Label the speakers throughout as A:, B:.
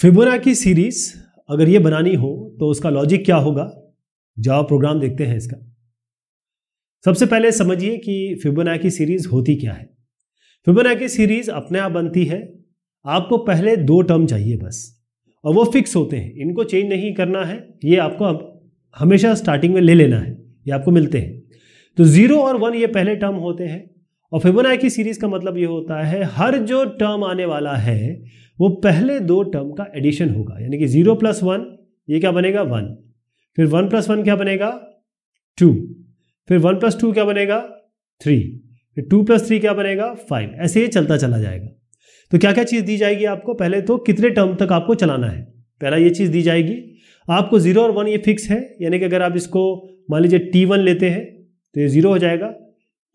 A: फिबोना की सीरीज़ अगर ये बनानी हो तो उसका लॉजिक क्या होगा? जावा प्रोग्राम देखते हैं इसका। सबसे पहले समझिए कि फिबोना की सीरीज़ होती क्या है। फिबोना की सीरीज़ अपने आप बनती है, आपको पहले दो टर्म चाहिए बस, और वो फिक्स होते हैं। इनको चेंज नहीं करना है, ये आपको अब हमेशा स्टार्टिंग में ले लेना है, ये आपको मिलते हैं। तो ज़ीरो और वन ये पहले टर्म होते हैं, और फिबोना की सीरीज़ का मतलब ये होता है, हर जो टर्म आने वाला है वो पहले दो टर्म का एडिशन होगा, यानी कि ज़ीरो प्लस वन ये क्या बनेगा? वन फिर वन प्लस वन क्या बनेगा? टू फिर वन प्लस टू क्या बनेगा? थ्री फिर टू प्लस थ्री क्या बनेगा? फाइव ऐसे ही चलता चला जाएगा। तो क्या क्या चीज़ दी जाएगी आपको? पहले तो कितने टर्म तक आपको चलाना है? पहला ये चीज़ दी जाएगी। आपको ज़ीरो और वन ये फिक्स है, यानी कि अगर आप इसको मान लीजिए टी वन लेते हैं तो ये ज़ीरो हो जाएगा।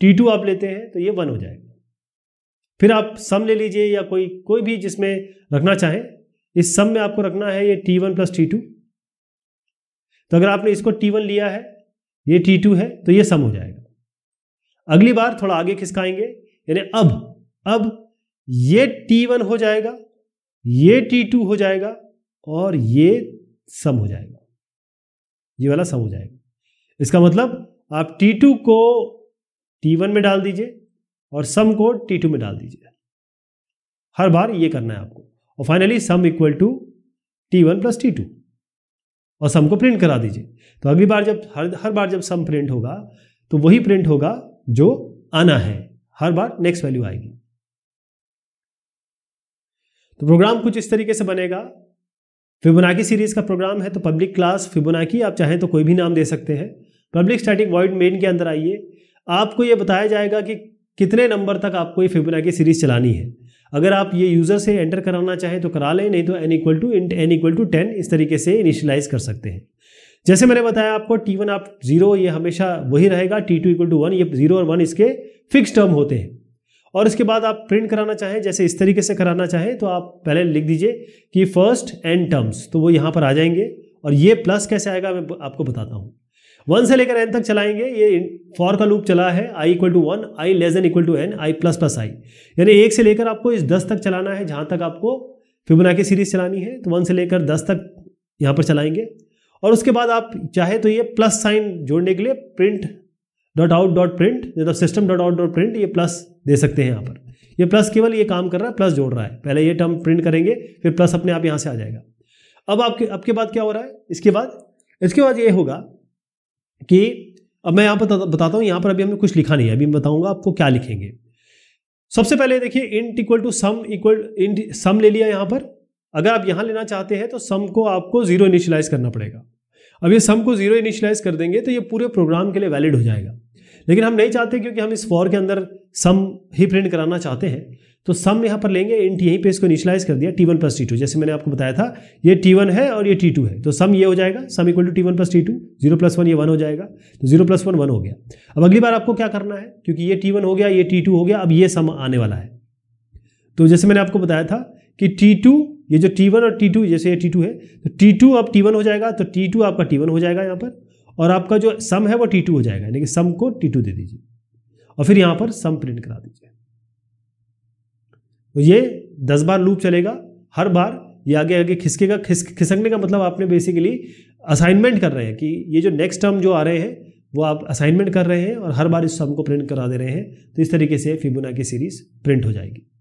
A: टी टू आप लेते हैं तो ये वन हो जाएगा। फिर आप सम ले लीजिए या कोई कोई भी जिसमें रखना चाहें, इस सम में आपको रखना है ये T one plus T two तो अगर आपने इसको टी वन लिया है, ये टी टू है तो ये सम हो जाएगा। अगली बार थोड़ा आगे खिसकाएँगे, यानी अब अब ये टी वन हो जाएगा, ये टी टू हो जाएगा, और ये सम हो जाएगा। ये वाला सम हो जाएगा। इसका मतलब आप टी टू को टी वन में डाल दीजिए और सम को टी टू में डाल दीजिए। हर बार ये करना है आपको। और finally sum equal to T one plus T two और सम को प्रिंट करा दीजिए। तो अगली बार जब, हर हर बार जब सम प्रिंट होगा तो वही प्रिंट होगा जो आना है। हर बार नेक्स्ट वैल्यू आएगी। तो प्रोग्राम कुछ इस तरीके से बनेगा। फिबोनाकी सीरीज़ का प्रोग्राम है तो पब्लिक क्लास फिबोनाकी आप चाहें तो कोई भी नाम दे सकते हैं। पब्लिक स्टैटिक वॉइड मेन के अंदर आइए। आपको यह बताया जाएगा कि कितने नंबर तक आपको ये फिबोनाकी सीरीज़ चलानी है? अगर आप ये यूज़र से एंटर कराना चाहें तो करा लें, नहीं तो N equal to N equal to ten इस तरीके से इनिशियलाइज कर सकते हैं। जैसे मैंने बताया आपको टी वन आप ज़ीरो ये हमेशा वही रहेगा T two equal to one ये ज़ीरो और वन इसके फिक्स टर्म होते हैं। और इसके बाद आप प्रिंट कराना चाहें, जैसे इस तरीके से कराना चाहें तो आप पहले लिख दीजिए कि फ़र्स्ट एन टर्म्स तो वो यहाँ पर आ जाएँगे। और ये प्लस कैसे आएगा, मैं आपको बताता हूँ। वन से लेकर एन तक चलाएँगे, ये फॉर का लूप चला है I equal to one I less than equal to N I plus plus I यानी एक से लेकर आपको इस दस तक चलाना है, जहाँ तक आपको फिबोनाकी सीरीज़ चलानी है तो वन से लेकर दस तक यहाँ पर चलाएँगे। और उसके बाद आप चाहे तो ये प्लस साइन जोड़ने के लिए print dot out dot print मतलब system dot out dot print ये प्लस दे सकते हैं यहाँ पर। ये प्लस केवल ये काम कर रहा है प्लस जोड़ रहा है। पहले ये टर्म प्रिंट करेंगे, फिर प्लस अपने आप यहाँ से आ जाएगा। अब आपके आपके बाद क्या हो रहा है? इसके बाद इसके बाद ये होगा कि अब मैं यहाँ पर बताता हूँ, यहाँ पर अभी हमने कुछ लिखा नहीं है। अभी मैं बताऊँगा आपको क्या लिखेंगे। सबसे पहले देखिए int equal to sum equal int sum ले लिया यहाँ पर। अगर आप यहाँ लेना चाहते हैं तो सम को आपको ज़ीरो इनिशियलाइज करना पड़ेगा। अब ये सम को ज़ीरो इनिशियलाइज कर देंगे तो ये पूरे प्रोग्राम के लिए वैलिड हो जाएगा। लेकिन हम नहीं चाहते क्योंकि हम इस फॉर के अंदर सम ही प्रिंट कराना चाहते हैं। तो सम यहाँ पर लेंगे इंट यहीं पे इसको इनिशलाइज कर दिया T one plus T two जैसे मैंने आपको बताया था, ये टी वन है और ये टी टू है। तो सम ये हो जाएगा, sum equal to T one plus T two zero plus one ये वन हो जाएगा तो ज़ीरो प्लस वन वन हो गया। अब अगली बार आपको क्या करना है, क्योंकि ये टी वन हो गया, ये टी टू हो गया, अब ये सम आने वाला है। तो जैसे मैंने आपको बताया था कि टी टू ये जो टी वन और टी टू जैसे ये टी टू है तो टी टू अब टी वन हो जाएगा तो टी टू आपका टी वन हो जाएगा यहाँ पर। और आपका जो सम है वो टी हो जाएगा, यानी कि सम को टू दे दीजिए। और फिर यहाँ पर सम प्रिंट करा दीजिए। तो ये दस बार लूप चलेगा, हर बार ये आगे आगे खिसकेगा, खिस, खिसकने का मतलब आपने बेसिकली असाइनमेंट कर रहे हैं कि ये जो नेक्स्ट टर्म जो आ रहे हैं, वो आप असाइनमेंट कर रहे हैं और हर बार इस सम को प्रिंट करा दे रहे हैं। तो इस तरीके से फिबुना की सीरीज़ प्रिंट हो जाएगी।